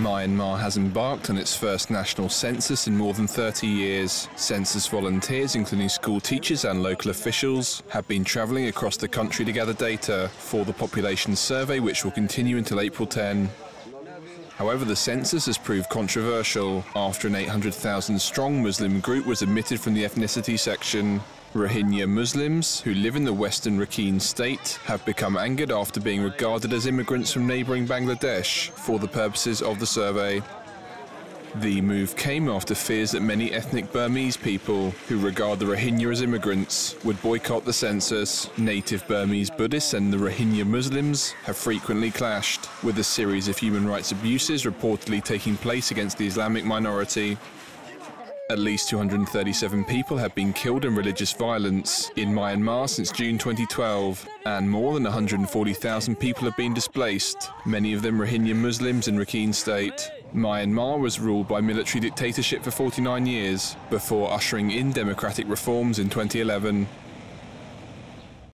Myanmar has embarked on its first national census in more than 30 years. Census volunteers, including school teachers and local officials, have been travelling across the country to gather data for the population survey, which will continue until April 10. However, the census has proved controversial after an 800,000 strong Muslim group was omitted from the ethnicity section. Rohingya Muslims, who live in the western Rakhine state, have become angered after being regarded as immigrants from neighbouring Bangladesh for the purposes of the survey. The move came after fears that many ethnic Burmese people, who regard the Rohingya as immigrants, would boycott the census. Native Burmese Buddhists and the Rohingya Muslims have frequently clashed, with a series of human rights abuses reportedly taking place against the Islamic minority. At least 237 people have been killed in religious violence in Myanmar since June 2012, and more than 140,000 people have been displaced, many of them Rohingya Muslims in Rakhine State. Myanmar was ruled by military dictatorship for 49 years, before ushering in democratic reforms in 2011.